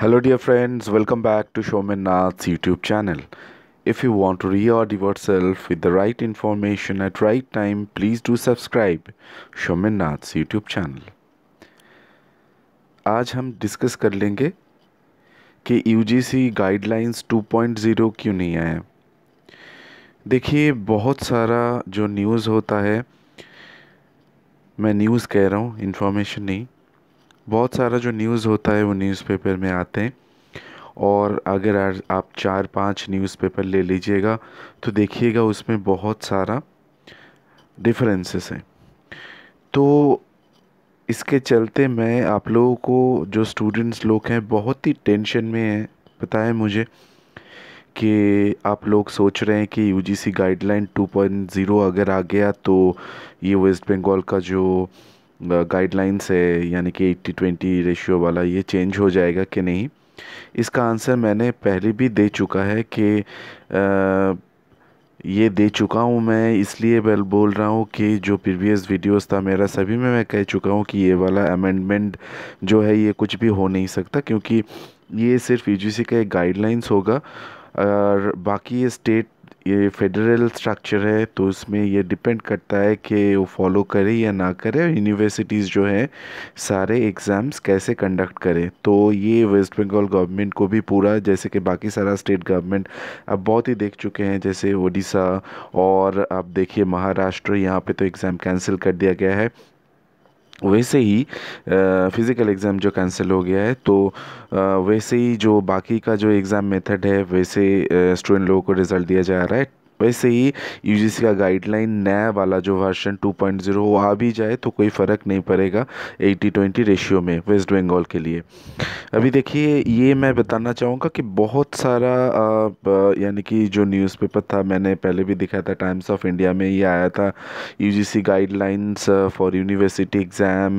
Hello, dear friends. Welcome back to Showman Nath's YouTube channel. If you want to reward yourself with the right information at right time, please do subscribe Showman Nath's YouTube channel. आज हम discuss कर लेंगे कि UGC guidelines 2.0 क्यों नहीं आया देखिए बहुत सारा जो न्यूज़ होता है मैं न्यूज़ कह रहा हूँ इन्फॉर्मेशन नहीं बहुत सारा जो न्यूज़ होता है वो न्यूज़पेपर में आते हैं। और अगर आप चार पाँच न्यूज़पेपर ले लीजिएगा तो देखिएगा उसमें बहुत सारा डिफरेंसेस हैं। तो इसके चलते मैं आप लोगों को, जो स्टूडेंट्स लोग हैं, बहुत ही टेंशन में हैं। पता है मुझे कि आप लोग सोच रहे हैं कि यूजीसी गाइडलाइन 2.0 अगर आ गया तो ये वेस्ट बंगाल का जो गाइडलाइंस है, यानी कि एट्टी ट्वेंटी रेशियो वाला ये चेंज हो जाएगा कि नहीं? इसका आंसर मैंने पहले भी दे चुका है कि ये दे चुका हूँ मैं, इसलिए वेल बोल रहा हूँ कि जो प्रीवियस वीडियोस था मेरा, सभी में मैं कह चुका हूँ कि ये वाला अमेंडमेंट जो है, ये कुछ भी हो नहीं सकता, क्योंकि ये सिर्फ़ यूजीसी का एक गाइडलाइंस होगा, और बाकी ये स्टेट ये फेडरल स्ट्रक्चर है तो उसमें ये डिपेंड करता है कि वो फॉलो करे या ना करे यूनिवर्सिटीज़ जो हैं, सारे एग्ज़ाम्स कैसे कंडक्ट करें। तो ये वेस्ट बंगाल गवर्नमेंट को भी पूरा, जैसे कि बाकी सारा स्टेट गवर्नमेंट अब बहुत ही देख चुके हैं, जैसे ओडिशा और अब देखिए महाराष्ट्र, यहाँ पे तो एग्ज़ाम कैंसिल कर दिया गया है। वैसे ही फ़िज़िकल एग्ज़ाम जो कैंसिल हो गया है तो वैसे ही जो बाकी का जो एग्ज़ाम मेथड है, वैसे स्टूडेंट लोगों को रिज़ल्ट दिया जा रहा है। वैसे ही यूजीसी का गाइडलाइन नया वाला जो वर्जन 2.0 वो आ भी जाए तो कोई फ़र्क नहीं पड़ेगा 80-20 रेशियो में वेस्ट बंगाल के लिए। अभी देखिए, ये मैं बताना चाहूँगा कि बहुत सारा यानी कि जो न्यूज़पेपर था, मैंने पहले भी दिखाया था टाइम्स ऑफ़ इंडिया में ये आया था। UGC guidelines for university exam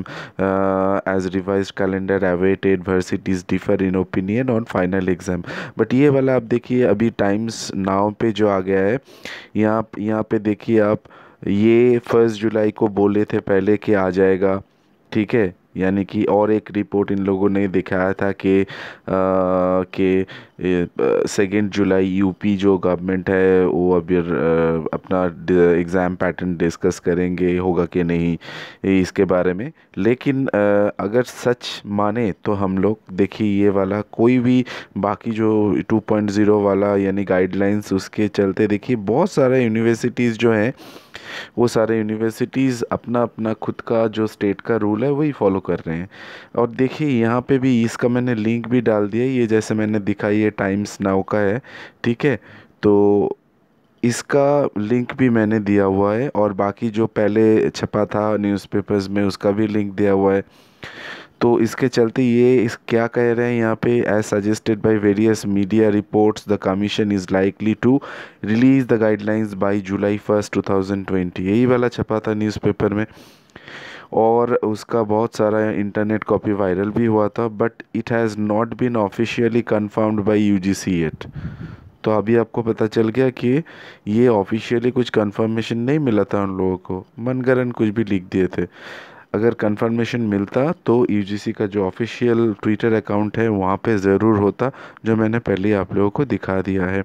as revised calendar awaited varsities differ in opinion on final exam but ये वाला आप देखिए, अभी टाइम्स नाव पे जो आ गया है यहाँ यहाँ पे देखिए आप, ये फ़र्स्ट जुलाई को बोले थे पहले कि आ जाएगा, ठीक है? यानी कि और एक रिपोर्ट इन लोगों ने दिखाया था कि कि सेकेंड जुलाई यूपी जो गवर्नमेंट है वो अभी अपना एग्ज़ाम पैटर्न डिस्कस करेंगे होगा कि नहीं इसके बारे में। लेकिन आ, अगर सच माने तो हम लोग देखिए ये वाला कोई भी बाकी जो 2.0 वाला यानी गाइडलाइंस उसके चलते देखिए बहुत सारे यूनिवर्सिटीज़ जो हैं वो सारे यूनिवर्सिटीज़ अपना अपना खुद का जो स्टेट का रूल है, वही फॉलो कर रहे हैं। और देखिए, यहाँ पे भी इसका मैंने लिंक भी डाल दिया ये जैसे मैंने दिखाई ये टाइम्स नाउ का है, ठीक है? तो इसका लिंक भी मैंने दिया हुआ है और बाकी जो पहले छपा था न्यूज़पेपर्स में, उसका भी लिंक दिया हुआ है। तो इसके चलते ये इस क्या कह रहे हैं यहाँ पे as suggested by various media reports the commission is likely to release the guidelines by July first 2020 यही वाला छपा था न्यूज़पेपर में। और उसका बहुत सारा इंटरनेट कॉपी वायरल भी हुआ था but it has not been officially confirmed by U G C at तो अभी आपको पता चल गया कि ये ऑफिशियली कुछ कंफर्मेशन नहीं मिला था उन लोगों को। मनगरन कुछ भी लिख दिए थे। अगर कंफर्मेशन मिलता तो यू का जो ऑफिशियल ट्विटर अकाउंट है, वहाँ पे ज़रूर होता, जो मैंने पहले आप लोगों को दिखा दिया है।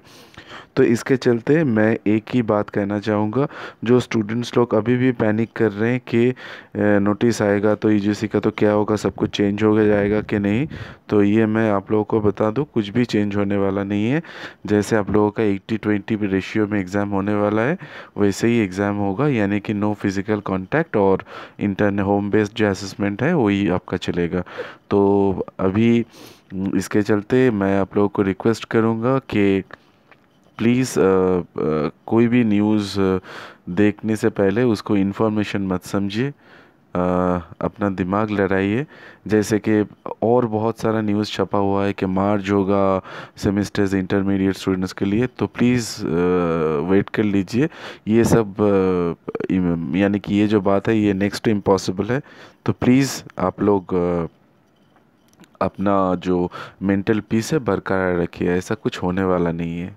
तो इसके चलते मैं एक ही बात कहना चाहूँगा, जो स्टूडेंट्स लोग अभी भी पैनिक कर रहे हैं कि नोटिस आएगा तो यू का तो क्या होगा, सब कुछ चेंज हो जाएगा कि नहीं? तो ये मैं आप लोगों को बता दूँ, कुछ भी चेंज होने वाला नहीं है। जैसे आप लोगों का एट्टी ट्वेंटी रेशियो में एग्ज़ाम होने वाला है, वैसे ही एग्ज़ाम होगा, यानी कि नो फ़िज़िकल कॉन्टैक्ट और इंटरने होम बेस्ड जो असेसमेंट है, वही आपका चलेगा। तो अभी इसके चलते मैं आप लोगों को रिक्वेस्ट करूँगा कि प्लीज़ कोई भी न्यूज़ देखने से पहले उसको इन्फॉर्मेशन मत समझिए। अपना दिमाग लड़ाइए जैसे कि और बहुत सारा न्यूज़ छपा हुआ है कि मार्च होगा सेमेस्टर्स इंटरमीडिएट स्टूडेंट्स के लिए तो प्लीज़ वेट कर लीजिए। ये सब यानी कि ये जो बात है, ये नेक्स्ट इम्पॉसिबल है। तो प्लीज़ आप लोग अपना जो मेंटल पीस है बरकरार रखिए, ऐसा कुछ होने वाला नहीं है।